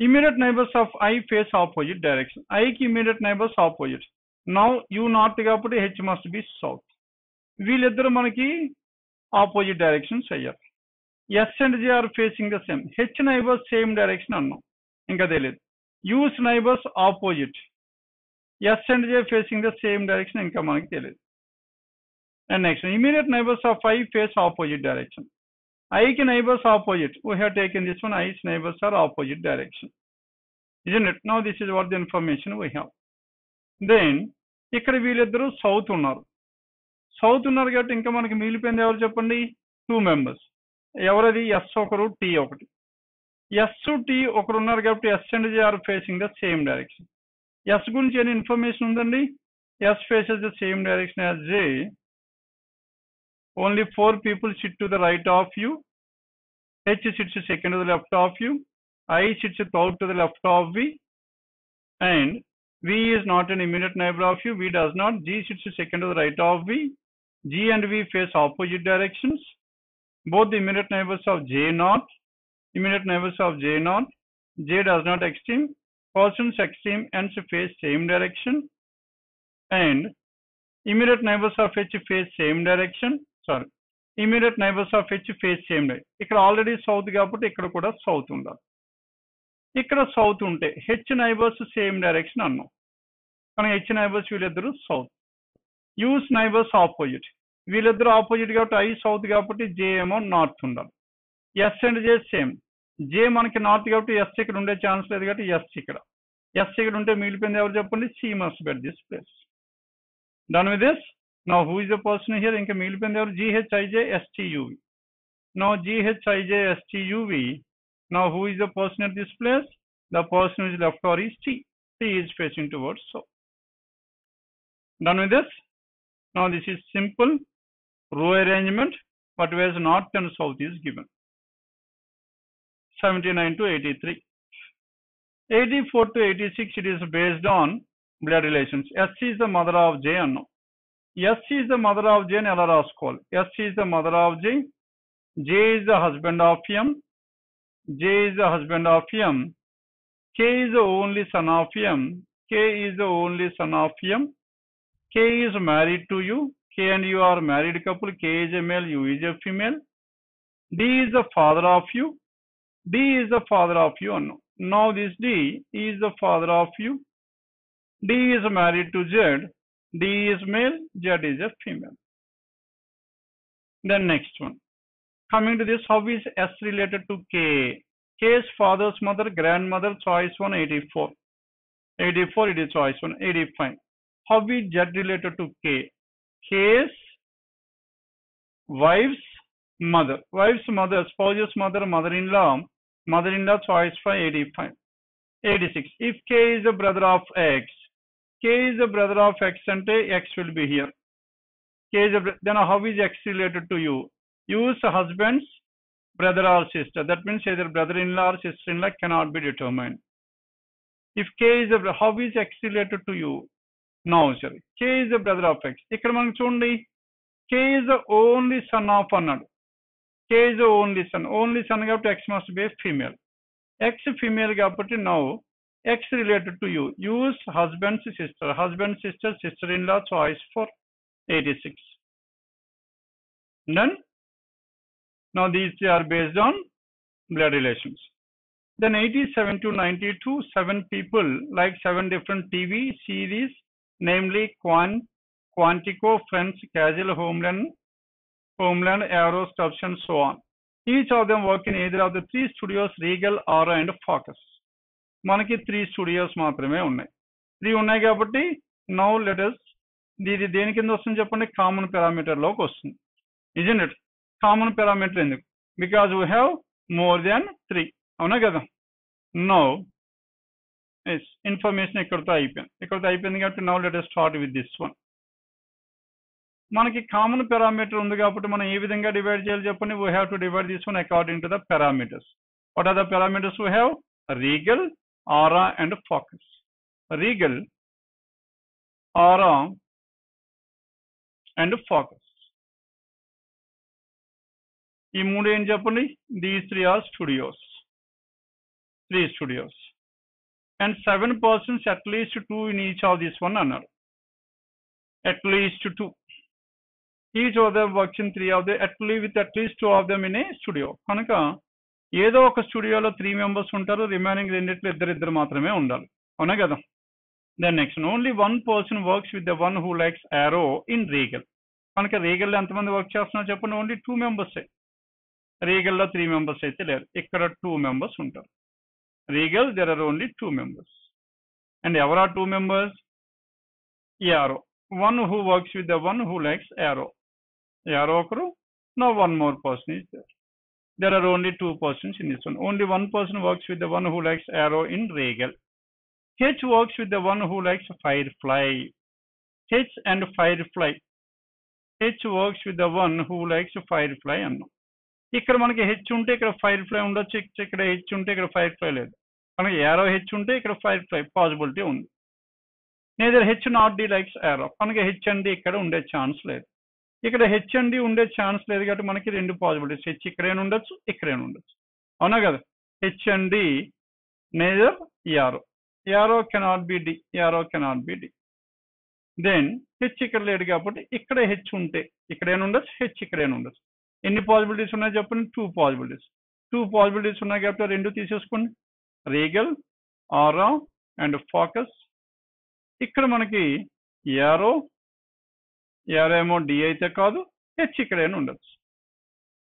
immediate neighbors of i face opposite direction i కి immediate neighbors opposite now u north కాబట్టి h must be south వీళ్ళిద్దరు మనకి opposite directions అయ్యారు S and J are facing the same H neighbours same direction అన్నాం ఇంకా తెలియదు U's neighbours opposite S and J facing the same direction ఇంకా మనకి తెలియదు and next immediate neighbours of I face opposite direction ఐకి neighbours opposite we have taken this one I's neighbours are opposite direction isn't it no this is what the information we have then ఇక్కడ వీళ్ళిద్దరూ south ఉన్నారు. South ఉన్నారు కాబట్టి ఇంకా మనకి మిగిలిపోయింది ఎవరు చెప్పండి? టూ మెంబర్స్ ఎవరది? ఎస్ ఒకరు టీ ఒకటి. ఎస్ టీ ఒకరు ఉన్నారు కాబట్టి S and J are facing the same direction S గురించి ఏమైనా ఇన్ఫర్మేషన్ ఉందండి S faces the same direction as J only four people sit to the right of you. H sits second to the left of you. I sits third to the left of V. And V is not an immediate neighbor of you. V does not. G sits second to the right of V. G and V face opposite directions. Both the immediate neighbors of J naught, immediate neighbors of J naught. J does not extreme. Persons extreme ends face same direction. And immediate neighbors of H face same direction. Sorry immediate neighbours of H face same die ఇక్కడ already south కాబట్టి ఇక్కడ కూడా south ఉండాలి ఇక్కడ south ఉంటే H neighbours same direction అన్నాం కానీ H neighbours వీళ్ళిద్దరు సౌత్ యూస్ నైబర్స్ ఆపోజిట్ వీళ్ళిద్దరు ఆపోజిట్ కాబట్టి ఐ సౌత్ కాబట్టి జే ఏమో నార్త్ ఉండాలి S and J same జే మనకి నార్త్ కాబట్టి ఎస్ ఇక్కడ ఉండే ఛాన్స్ లేదు కాబట్టి ఎస్ ఇక్కడ ఎస్ ఇక్కడ ఉంటే మిగిలిపోయింది ఎవరు చెప్పండి C must be at this place done with this Now, who is the person here? ఇంకా మిగిలిపోయింది ఎవరు G H I J S T U V no G H I J S T U V no who is the person at this place the person is left or is T T is facing towards south. Done with this? Now this is simple row arrangement, but whereas north and south is given. 79 to 83. 84 to 86 it is based on blood relations. SC is the mother of J and no. SC is the mother of J and LR are. SC is the mother of J. J is the husband of M. J is the husband of M. K is the only son of M. K is the only son of M. K is married to you. K and you are married couple. K is a male, you is a female. D is the father of you. D is the father of you. Now this D is the father of you. D is married to Z. D is male, Z is a female. Then next one. Coming to this, how is S related to K? K's father's mother, grandmother, choice 1, 84. 84, it is choice 1, 85. How is Z related to K? K's wife's mother. Wife's mother, spouse's mother, mother-in-law, mother-in-law choice 5, 85. 86. If K is the brother of X, K is the brother of X and X will be here. K is a, br- then how is X related to you? Use husband's brother or sister. That means either brother-in-law or sister-in-law cannot be determined. If K is a, br- how is X related to you? No, sorry. K is the brother of X. ఇక్కడ మనం చూడండి K is the only son of అన్నాడు K is the only son. Only son కాబట్టి X must be a female. X female కాబట్టి now X related to you. Use husband's sister. Husband sister sister-in-law choice for 86. Done? Now these are based on blood relations. Then 87 to 92, seven people like seven different TV series, namely Quan, Quantico, Friends, Casual, Homeland, Homeland, Arrow, Stubbs, and so on. Each of them work in either of the three studios, Regal, Aura, and Focus. మనకి three studios మాత్రమే ఉన్నాయి. Three ఉన్నాయి కాబట్టి now letters ఇది దేని కింద వస్తుంది చెప్పండి? కామన్ పారామీటర్లోకి వస్తుంది. ఇజన్ ఇట్ కామన్ పారామీటర్ ఎందుకు? Because we have more than three అవునా కదా? నో ఎస్ ఇన్ఫర్మేషన్ ఇక్కడితో అయిపోయింది? ఇక్కడితో అయిపోయింది కాబట్టి now letter start with this one మనకి కామన్ పారామీటర్ ఉంది కాబట్టి మనం ఏ విధంగా డివైడ్ చేయాలి చెప్పండి we have to divide this one according to the parameters what are the parameters we have regal aura and focus regal aura and focus ఈ మూడు ఏం చెప్పండి these three are studios three studios and seven persons at least two in each of this one అన్నారు at least two each of them works in three of the Atlee with at least two of them in a studio కనుక ఏదో ఒక స్టూడియోలో three members ఉంటారు remaining రెండిట్లో ఇద్దరిద్దరు మాత్రమే ఉండాలి. అవునా కదా? Then next only one person works with the one who likes arrow in Regal కనుక రీగల్లో ఎంతమంది వర్క్ చేస్తున్నారు చెప్పండి ఓన్లీ టూ మెంబర్సే రీగల్లో త్రీ మెంబర్స్ అయితే లేరు. ఇక్కడ టూ మెంబర్స్ ఉంటారు. Regal there are only two members and ఎవరా two members arrow one who works with the one who likes arrow arrow ఒకరు no one more person is there there are only two persons in this one. Only one person works with the one who likes arrow in Regal. H works with the one who likes firefly. H and firefly. H works with the one who likes firefly అన్నాం ఇక్కడ మనకి H ఉంటే ఇక్కడ fire fly ఉండొచ్చు ఇక్క- ఇక్కడ H ఉంటే ఇక్కడ ఫైర్ ఫ్లై లేదు మనకి ఏరో హెచ్ ఉంటే ఇక్కడ ఫైర్ ఫ్లై పాసిబిలిటీ ఉంది neither H not D likes arrow మనకి హెచ్ అండి ఇక్కడ ఉండే ఛాన్స్ లేదు ఇక్కడ హెచ్ అండి ఉండే ఛాన్స్ లేదు కాబట్టి మనకి రెండు పాసిబిలిటీస్ హెచ్ ఇక్కడైనా ఉండొచ్చు? ఇక్కడైనా ఉండొచ్చు. అవునా కదా? హెచ్ అండి neither arrow arrow cannot be D arrow cannot be D then H ఇక్కడ లేడు కాబట్టి ఇక్కడ హెచ్ ఉంటే ఇక్కడైనా ఉండొచ్చు? హెచ్ ఇక్కడైనా ఉండొచ్చు. ఎన్ని పాసిబిలిటీస్ ఉన్నాయి చెప్పండి? టూ పాసిబిలిటీస్ టూ పాసిబిలిటీస్ ఉన్నాయి కాబట్టి రెండు తీసేసుకోండి. రీగల్ ఆరా అండ్ ఫోకస్ ఇక్కడ మనకి యారో ఎవరేమో డి అయితే కాదు హెచ్ ఇక్కడైనా ఉండొచ్చు.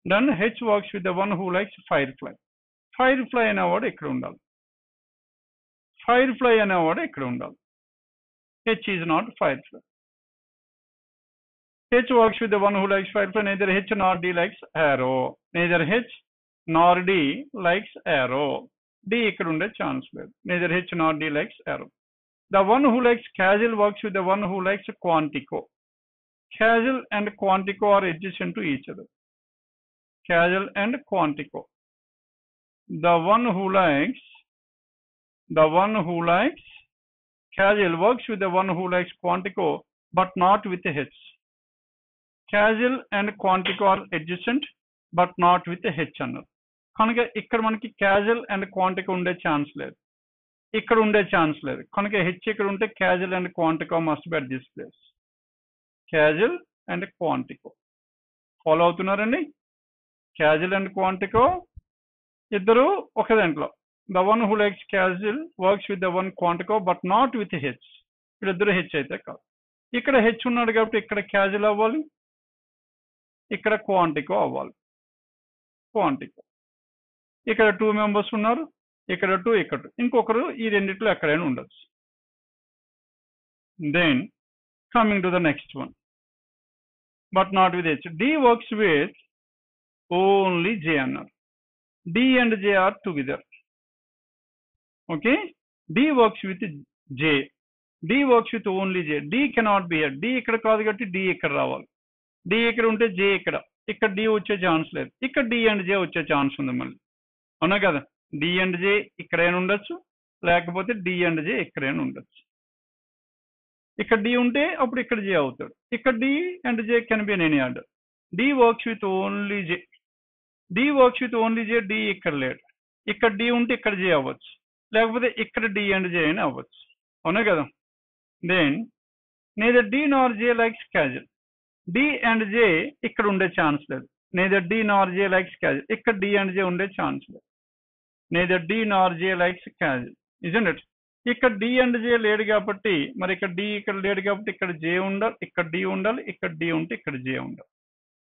Then H works with the one who likes firefly firefly అనేవాడు ఇక్కడ ఉండాలి. ఫైర్ ఫ్లై అనేవాడు ఇక్కడ ఉండాలి. H is not firefly H works with the one who likes firefly neither H not D likes arrow neither H nor D likes arrow D ఇక్కడ ఉండే chance లేదు. Neither H not D likes arrow the one who likes casual works with the one who likes Quantico Casual and quantico are adjacent to each other. Casual and quantico. The one who likes, the one who likes casual works with the one who likes quantico, but not with a H. Casual and quantico are adjacent, but not with a H అన్నారు కనుక ఇక్కడ మనకి casual and Quantico ఉండే chance లేదు ఇక్కడ ఉండే chance లేదు కనుక హెచ్ ఇక్కడ ఉంటే casual and Quantico must be at this place casual and Quantico follow అవుతున్నారండి? Casual and Quantico ఇద్దరు ఒక దాంట్లో. The one who likes casual works with the one Quantico but not with H వీళ్ళిద్దరు ఇద్దరు H అయితే కాదు. ఇక్కడ హెచ్ ఉన్నాడు కాబట్టి ఇక్కడ క్యాజువల్ అవ్వాలి. ఇక్కడ క్వాంటికో అవ్వాలి. క్వాంటికో ఇక్కడ టూ మెంబర్స్ ఉన్నారు. ఇక్కడ టూ ఇక్కడ ఇంకొకరు ఈ రెండిట్లో ఎక్కడైనా ఉండొచ్చు. Then coming to the next one but not with H D works with only J అన్నారు D and J are together okay D works with J D works with only J D cannot be D ఇక్కడ కాదు కాబట్టి D ఇక్కడ రావాలి. D ఇక్కడ ఉంటే జే ఇక్కడ. ఇక్కడ డి వచ్చే ఛాన్స్ లేదు. ఇక్కడ డి అండ్ జే వచ్చే ఛాన్స్ ఉంది మళ్ళీ. అవునా కదా? డి అండ్ జే ఇక్కడైనా ఉండొచ్చు. లేకపోతే డి అండ్ జే ఇక్కడైనా ఉండొచ్చు. ఇక్కడ డి ఉంటే అప్పుడు ఇక్కడ జే అవుతాడు. ఇక్కడ D and J can be any order D works with only J D works with only J D ఇక్కడ లేడు. ఇక్కడ డి ఉంటే ఇక్కడ జే అవ్వచ్చు. లేకపోతే ఇక్కడ డి అండ్ జే అయినా అవ్వచ్చు. అవునా కదా? Then neither D nor J likes Casual D and J ఇక్కడ ఉండే ఛాన్స్ లేదు. Neither D nor J likes Casual ఇక్కడ డి అండ్ జే ఉండే ఛాన్స్ లేదు. Neither D nor J likes Casual isn't it ఇక్కడ డి అండ్ జే లేడు కాబట్టి మరి ఇక్కడ డి ఇక్కడ లేడు కాబట్టి ఇక్కడ జే ఉండాలి ఇక్కడ డి ఉండాలి ఇక్కడ డి ఉంటే ఇక్కడ జే ఉండాలి.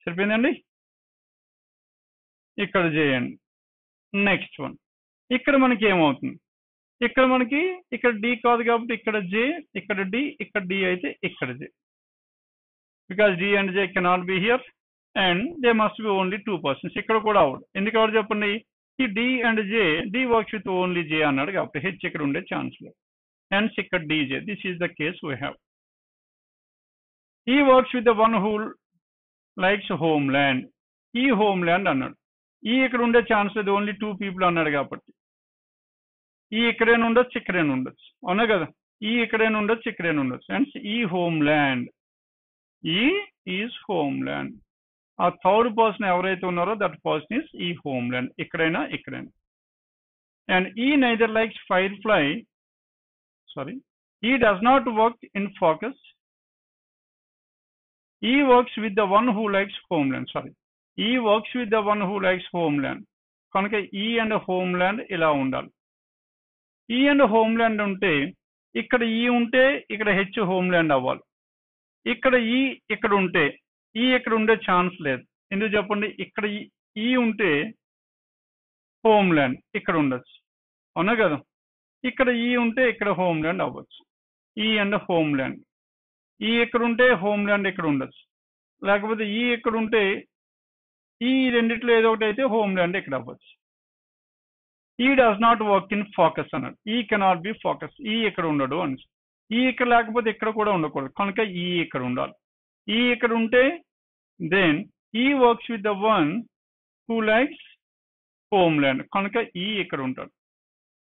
సరిపోయిందండి? ఇక్కడ చేయండి నెక్స్ట్ వన్ ఇక్కడ మనకి ఏమవుతుంది? ఇక్కడ మనకి ఇక్కడ డి కాదు కాబట్టి ఇక్కడ జే ఇక్కడ డి ఇక్కడ డి అయితే ఇక్కడ J because D and J cannot be here and they must be only two persons ఇక్కడ కూడా అవ్వదు. ఎందుకు ఎవరు చెప్పండి? ఈ D and J D works with only J అన్నాడు కాబట్టి హెచ్ ఇక్కడ ఉండే ఛాన్స్ లేదు హెన్స్ ఇక్కడ D J this is the case we have E works with the one who likes Homeland E Homeland అన్నాడు. ఈ ఇక్కడ ఉండే ఛాన్స్ లేదు ఓన్లీ టూ పీపుల్ అన్నాడు కాబట్టి. ఈ ఇక్కడైనా ఉండొచ్చు ఇక్కడైనా ఉండొచ్చు. అవునా కదా? ఈ ఇక్కడైనా ఉండొచ్చు ఇక్కడైనా ఉండొచ్చు. And E Homeland E is Homeland ఆ థర్డ్ పర్సన్ ఎవరైతే ఉన్నారో that person is E Homeland ఇక్కడైనా. ఇక్కడైనా and E neither likes Firefly sorry E does not work in focus E works with the one who likes Homeland sorry E works with the one who likes Homeland కనుక E and home land ఇలా ఉండాలి. ఈ and home land ఉంటే ఇక్కడ ఈ ఉంటే ఇక్కడ H home land అవ్వాలి. ఇక్కడ ఈ ఇక్కడ ఉంటే ఈ ఇక్కడ ఉండే ఛాన్స్ లేదు. ఎందుకు చెప్పండి? ఇక్కడ ఈ- ఉంటే హోమ్ ల్యాండ్ ఇక్కడ ఉండొచ్చు. అవునా కదా? ఇక్కడ ఈ ఉంటే ఇక్కడ హోమ్ ల్యాండ్ అవ్వచ్చు. ఈ అండ్ హోమ్ ల్యాండ్ ఈ ఇక్కడ ఉంటే హోమ్ ల్యాండ్ ఇక్కడ ఉండొచ్చు. లేకపోతే ఈ ఇక్కడ ఉంటే ఈ రెండిట్లో ఏదో ఒకటి అయితే హోమ్ ల్యాండ్ ఇక్కడ అవ్వచ్చు. E does not work in focus అన్నాడు. ఈ కెనాట్ బి ఫోకస్ ఈ ఇక్కడ ఉండడు అని ఈ ఇక్కడ లేకపోతే ఇక్కడ కూడా ఉండకూడదు. కనుక ఈ ఇక్కడ ఉండాలి. ఈ ఇక్కడ ఉంటే then E works with the one who likes Homeland కనుక ఈ ఇక్కడ ఉంటాడు.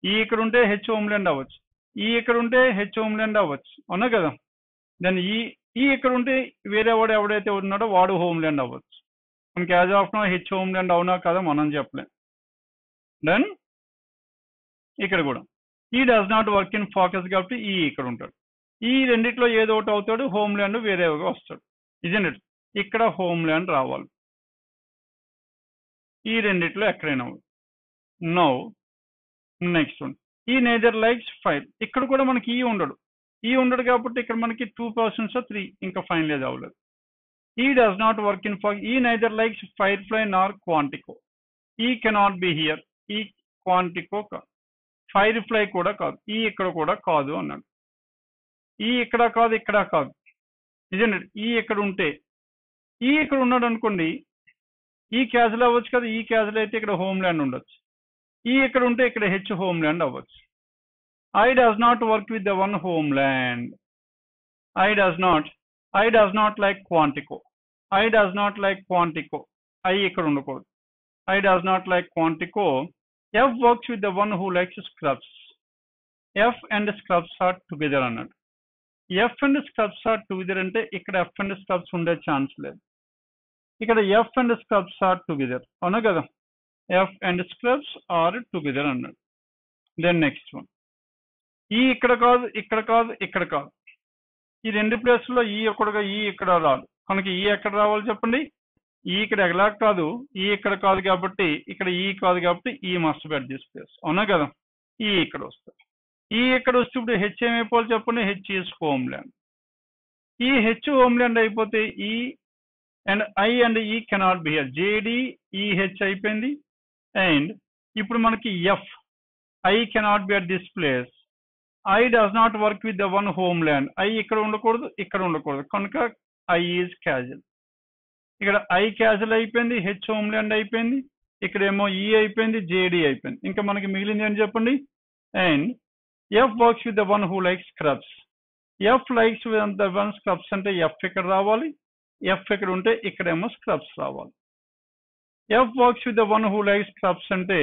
ఈ ఇక్కడ ఉంటే హెచ్ హోమ్ ల్యాండ్ అవ్వచ్చు. ఈ ఇక్కడ ఉంటే హెచ్ హోమ్ ల్యాండ్ అవ్వచ్చు. అవునా కదా? దెన్ ఈ ఈ ఇక్కడ ఉంటే వేరే వాడు ఎవడైతే ఉన్నాడో వాడు హోమ్ ల్యాండ్ అవ్వచ్చు. మనకి as of now H Homeland అవునా కదా మనం చెప్పలేం. దెన్ ఇక్కడ కూడా. E does not work in focus కాబట్టి ఈ ఇక్కడ ఉంటాడు. ఈ రెండిట్లో ఏదో ఒకటి అవుతాడు హోమ్ ల్యాండ్ వేరే వస్తాడు. ఇజన్ ఇక్కడ హోమ్ ల్యాండ్ రావాలి. ఈ రెండిట్లో ఎక్కడైనా నౌ నెక్స్ట్ వన్ ఈ నేజర్ లైక్స్ ఫైవ్ ఇక్కడ కూడా మనకి e ఈ ఉండడు ఈ e ఉండడు కాబట్టి ఇక్కడ మనకి టూ పర్సన్స్ త్రీ ఇంకా ఫైనలైజ్ అవ్వలేదు. E does not work in for E neither likes firefly nor Quantico E cannot be here E Quantico కాదు ఫైర్ ఫ్లై కూడా కాదు. ఈ ఇక్కడ కూడా కాదు అన్నాడు. ఈ ఇక్కడ కాదు ఇక్కడ కాదు. ఇదేనండి ఈ ఇక్కడ ఉంటే ఈ ఇక్కడ ఉన్నాడు అనుకోండి ఈ క్యాజల్ అవ్వచ్చు కదా ఈ క్యాజల్ అయితే ఇక్కడ హోమ్ ల్యాండ్ ఉండొచ్చు. ఈ ఇక్కడ ఉంటే ఇక్కడ హెచ్ హోమ్ ల్యాండ్ అవ్వచ్చు. I does not work with the one Homeland I does not I does not like Quantico. I does not like Quantico. I ఇక్కడ ఉండకూడదు. I does not like Quantico. F works with the one who likes Scrubs. F and Scrubs are together అన్నాడు. F and Scrubs are together అంటే ఇక్కడ F and స్కబ్స్ ఉండే chance లేదు. ఇక్కడ F and scrubs are together అవునా కదా? F and Scrubs are together అన్నాడు. Then next one E ఇక్కడ కాదు ఇక్కడ కాదు ఇక్కడ కాదు. ఈ రెండు ప్లేస్లో ఈ e ఒకడుగా ఈ e ఇక్కడ రాదు. కనుక ఈ ఎక్కడ రావాలి చెప్పండి? ఈ ఇక్కడ ఎలా కాదు? ఈ ఇక్కడ కాదు కాబట్టి ఇక్కడ ఈ కాదు కాబట్టి ఈ మస్ట్ బెట్ దిస్ ప్లేస్ అవునా కదా? ఈ ఇక్కడ వస్తుంది. ఈ ఇక్కడ వస్తే ఇప్పుడు హెచ్ ఏమైపోవాలి చెప్పండి హెచ్ ఈస్ హోమ్ ల్యాండ్ ఈ హెచ్ హోమ్ ల్యాండ్ అయిపోతే E and I and E cannot be here J D E H అయిపోయింది. అండ్ ఇప్పుడు మనకి F I cannot be at this place. I does not work with the one Homeland I ఇక్కడ ఉండకూడదు ఇక్కడ ఉండకూడదు. కనుక I is casual. ఇక్కడ I casual అయిపోయింది హెచ్ హోమ్ ల్యాండ్ అయిపోయింది. ఇక్కడేమో ఈ అయిపోయింది జేడి అయిపోయింది. ఇంకా మనకి మిగిలింది అని చెప్పండి? And F works with the one who like scrubs F likes with the one scrubs అంటే ఎఫ్ ఇక్కడ రావాలి. ఎఫ్ ఇక్కడ ఉంటే ఇక్కడేమో స్క్రబ్స్ రావాలి. F works with the one who like Scrubs అంటే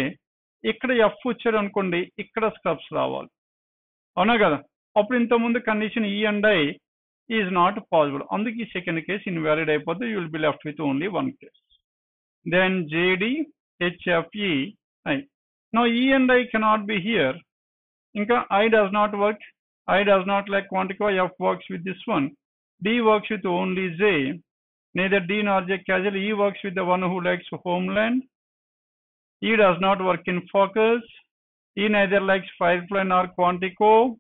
ఇక్కడ ఎఫ్ వచ్చాడు అనుకోండి ఇక్కడ స్క్రబ్స్ రావాలి. అవునా కదా? అప్పుడు ఇంతకుముందు condition E and I is not possible అందుకే ఈ సెకండ్ కేస్ ఇన్వాలిడ్ అయిపోతే you will be left with only one case then J D H F E I no E and I cannot be here ఇంకా I does not work I does not like Quantico F works with this one D works with only J neither D nor J casual. E works with the one who likes homeland. E does not work in focus. E neither likes Firefly nor Quantico.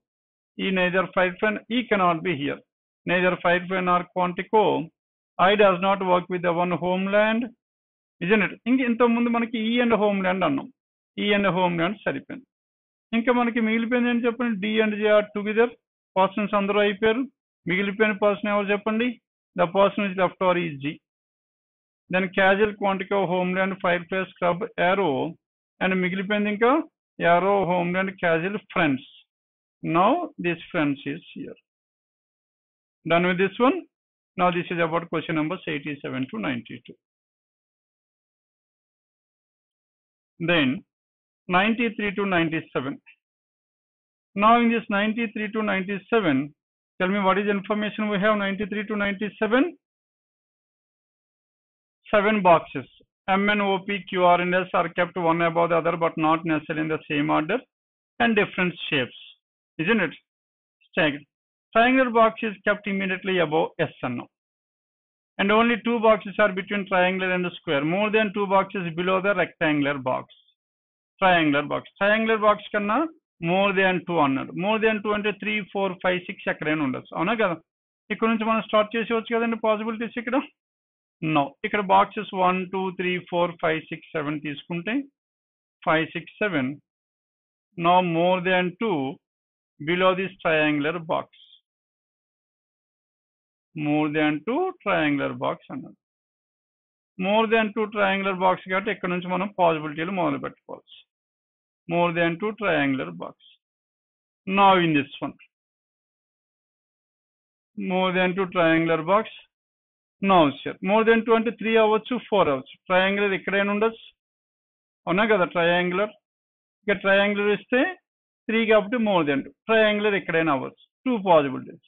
E neither Firefly, E cannot be here. Neither Firefly nor Quantico. I does not work with the one homeland. Isn't it? ఇంక ఇంతకుముందు మనకి ఈ and home land అన్నాం E and home land సరిపోయింది ఇంకా మనకి మిగిలిపోయింది ఏంటి చెప్పండి? D and J are together persons అందరూ అయిపోయారు. మిగిలిపోయిన పర్సన్ ఎవరు చెప్పండి? The person is left are is G then Casual quantity of Homeland fire place club arrow and మిగిలిపోయింది ఇంకా arrow Homeland Casual friends now this friends is here done with this one నా this is about question numbers eighty seven to ninety two then 93 to 97. Now in this 93 to 97, Tell me what is information we have 93 to 97? Seven boxes. M, N, O, P, Q, R, and OP QR and S are kept one above the other but not necessarily in the same order and different shapes. Isn't it? Staggered. Triangular box is kept immediately above S and O. And only two boxes are between triangular and square. More than two boxes below the rectangular box. Triangular box triangular box కన్నా more than two అన్నాడు. More than two అంటే three four five six ఎక్కడైనా ఉండొచ్చు. అవునా కదా? ఇక్కడ నుంచి మనం స్టార్ట్ చేసేవచ్చు కదండి పాసిబిలిటీస్ ఇక్కడ? నో ఇక్కడ boxes one two three four five six seven తీసుకుంటే five six seven no more than two below this triangular box more than two triangular box అన్నది more than two triangular box కాబట్టి ఇక్కడ నుంచి మనం పాసిబిలిటీలు మొదలు పెట్టుకోవచ్చు more than two triangular box. Now in this one, more than two triangular box. Now sir, more than two అంటే three అవ్వచ్చు four అవ్వచ్చు. ట్రయాంగులర్ ఎక్కడైనా ఉండొచ్చు. అవునా కదా? ట్రయాంగులర్ ఇక ట్రయాంగులర్ ఇస్తే త్రీ కాబట్టి మోర్ దెన్ టూ ట్రయాంగులర్ ఎక్కడైనా అవ్వచ్చు. టూ పాసిబిలిటీస్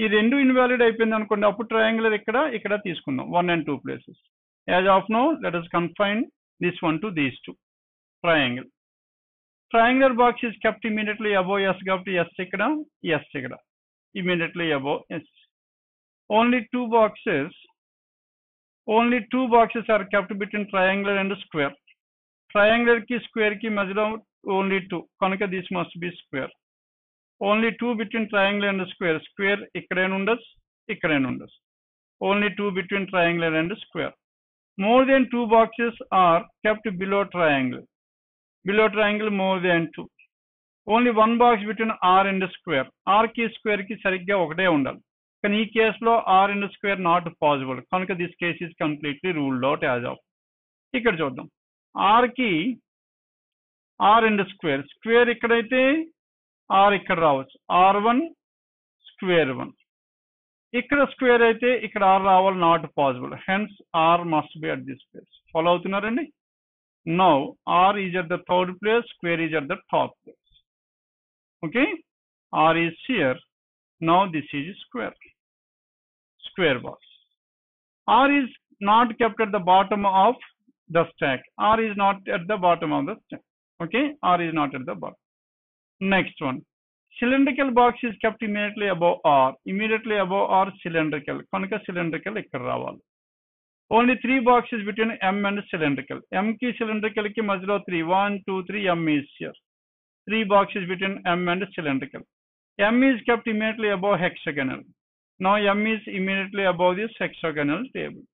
ఈ రెండు ఇన్వాలిడ్ అయిపోయింది అనుకోండి అప్పుడు ట్రయాంగులర్ ఇక్కడ ఇక్కడ తీసుకుందాం. One and two places as of now let us confine this one to these two triangle triangular box is kept immediately above S gap S sigma, S sigma, immediately above S. Only two boxes, only two boxes are kept between triangular and square. Triangular ki square ki majlo only two. Kanuka this must be square. Only two between triangular and square. Square ikkade undas. Only two between triangular and square. More than two boxes are kept below triangle. Below triangle more than two only one box between R and square ఆర్కి స్క్వేర్కి సరిగ్గా ఒకటే ఉండాలి. కానీ ఈ కేసులో R and square not possible కనుక this case is completely ruled out as of ఇక్కడ చూద్దాం. ఆర్కి ఆర్ అండ్ స్క్వేర్ స్క్వేర్ ఇక్కడైతే ఆర్ ఇక్కడ రావచ్చు. ఆర్ వన్ స్క్వేర్ వన్ ఇక్కడ స్క్వేర్ అయితే ఇక్కడ ఆర్ రావాలి not possible hence R must be at this place follow అవుతున్నారండి? Now, R is at the third place, square is at the top place. Okay? R is here. Now, this is square. Square box. R is not kept at the bottom of the stack. R is not at the bottom of the stack. Okay? R is not at the bottom. Next one. Cylindrical box is kept immediately above R. Immediately above R, cylindrical. Conical cylindrical ikkada రావాలి only three boxes between M and cylindrical M కి cylindrical కి మధ్యలో three one two three M is here three boxes between M and cylindrical M is kept immediately above hexagonal no M is immediately above this hexagonal table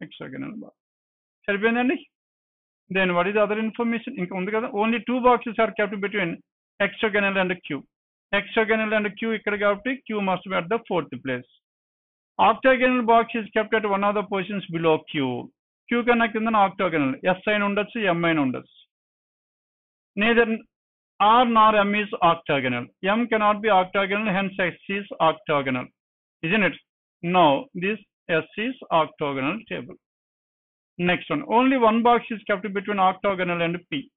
hexagonal box సరిపోయిందండి then what is other information ఇంకా ఉంది కదా only two boxes are kept between hexagonal and Q hexagonal and Q ఇక్కడ కాబట్టి Q must be at the fourth place Octagonal box is kept at one of the positions below Q Q కన్నా కింద ఆక్టాగనల్ yes అయిన ఉండొచ్చు ఎం అయిన ఉండొచ్చు neither R nor M is octagonal M cannot be octagonal hence S is octagonal isn't it now this S is octagonal table. Next one, only one box is kept between octagonal and P.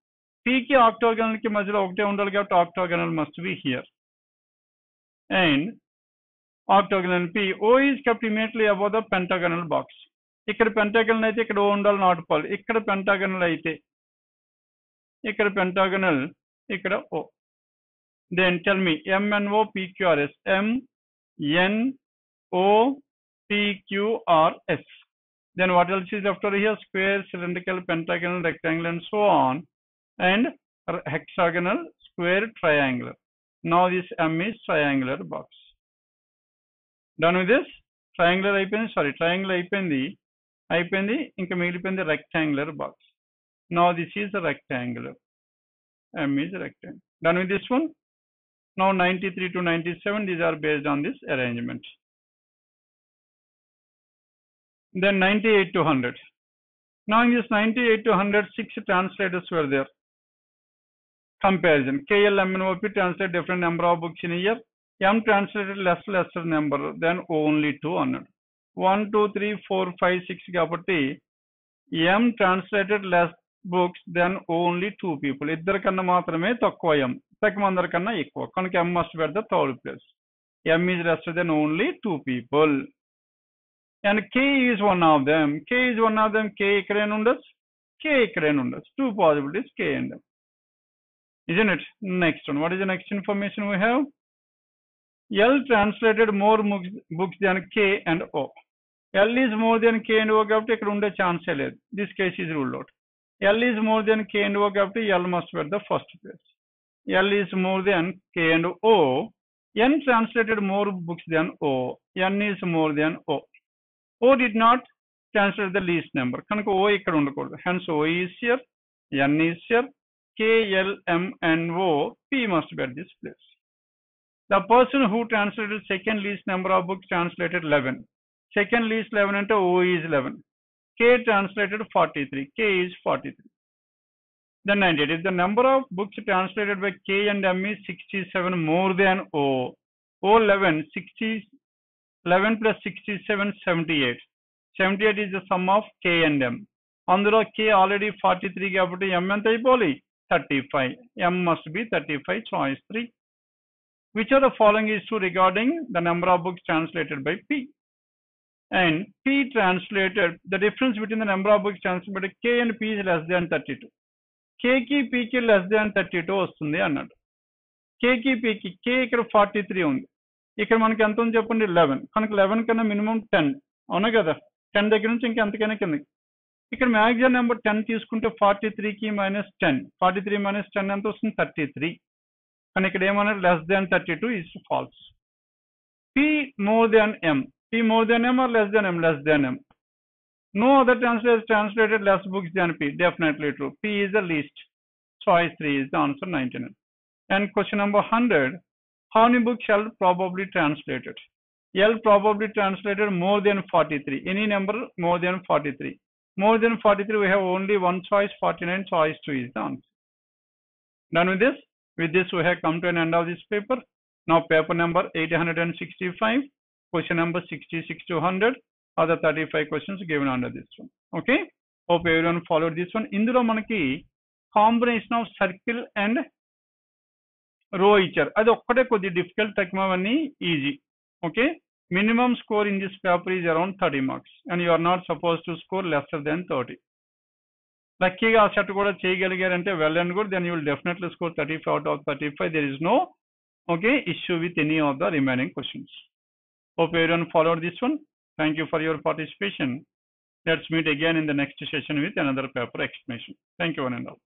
P కి octagonal కి మధ్యలో ఒకటే ఉండాలి కాబట్టి octagonal must be here. And octagonal P, O is kept immediately above the pentagonal box. ఇక్కడ పెంటాగనల్ అయితే ఇక్కడ O ఉండాలి నాట్ పాల్ ఇక్కడ పెంటాగనల్ అయితే ఇక్కడ పెంటాగనల్ ఇక్కడ O. Then tell me MNO PQRS M N O PQRS. Then what else is after here? Square, cylindrical, pentagonal, rectangle, and so on. And hexagonal, square, triangular. Now this M is triangular box. Done with this? Triangular అయిపోయింది sorry triangular అయిపోయింది అయిపోయింది ఇంకా మిగిలిపోయింది rectangular box now this is rectangular M is rectangle. Done with this one? Now 93 to 97, these are based on this arrangement. Then 98 to 100. Now in this 98 to 100, six translators were there. Comparison. KL, M, and OP translate different number of books in a year. M translated less, lesser number than only 200. 1, 2, 3, 4, 5, 6 కాబట్టి M translated less books than only two people. ఇద్దరు కన్నా మాత్రమే తక్కువ M. సగం అందరికన్నా ఎక్కువ కనుక M must be at the third place. M is lesser than only two people. And K is one of them. K is one of them. K ఇక్కడైనా ఉండొచ్చు K ఇక్కడైనా ఉండొచ్చు two possibilities K and M. Isn't it? Next one. What is the next information we have? L translated more books, books than K and O. L is more than K and O కాబట్టి ఇక్కడ ఉండే ఛాన్సే లేదు this case is ruled out L is more than K and O కాబట్టి L must be at the first place. L is more than K and O. N translated more books than O. N is more than O. O did not translate the least number. కనుక O ఇక్కడ ఉండకూడదు. Hence O is here. N is here. K, L, M, and O. P must be at this place. The person who translated second least number of books translated 11. Second least 11 అంటే O is 11. K translated 43. K is 43. Then 98. If the number of books translated by K and M is 67 more than O, O 11, 60, 11 plus 67, 78. 78 is the sum of K and M. అందులో K already forty three కాబట్టి M ఎంత అయిపోవాలి thirty five M must be thirty five choice three which are the following is to regarding the number of books translated by P. and P translated, the difference between the number of books translated by K and P is less than 32. కేకి పీకి less than thirty two వస్తుంది అన్నాడు. కేకి పీకి కే ఇక్కడ forty three ఉంది. ఇక్కడ మనకి ఎంత ఉంది చెప్పండి? లెవెన్ కనుక లెవెన్ కన్నా మినిమం టెన్ అవునా కదా? టెన్ దగ్గర నుంచి ఇంకా ఎంతకైనా కింద ఇక్కడ మ్యాక్సిమం నెంబర్ టెన్ తీసుకుంటే ఫార్టీ త్రీకి minus ten forty three minus ten ఎంత వస్తుంది? Thirty three and m1 less than 32 is false. P more than m. P more than m or less than m less than m. No other translator has translated less books than P. Definitely true. P is the least. Choice 3 is the answer 99. And question number 100. How many books shall probably translated? L probably translated more than 43. Any number more than 43. More than 43, we have only one choice, 49, choice 2 is the answer. Done with this? With this, we have come to an end of this paper. Now, paper number 865, question number 66 to 100 are the 35 questions given under this one. Okay? Hope everyone followed this one. ఇందులో మనకి combination of circle and రో ఇచ్చారు అది ఒక్కటే కొద్ది difficult తక్కువన్నీ easy okay minimum score in this paper is around thirty marks and you are not suppose to score lesser than thirty లక్కీగా asset కూడా చేయగలిగారంటే well and good. Then you will definitely score thirty five out of thirty five there is no okay issue with any of the remaining questions hope every one follow this one thank you for your participation let's meet again in the next session with another paper explanation thank you one and all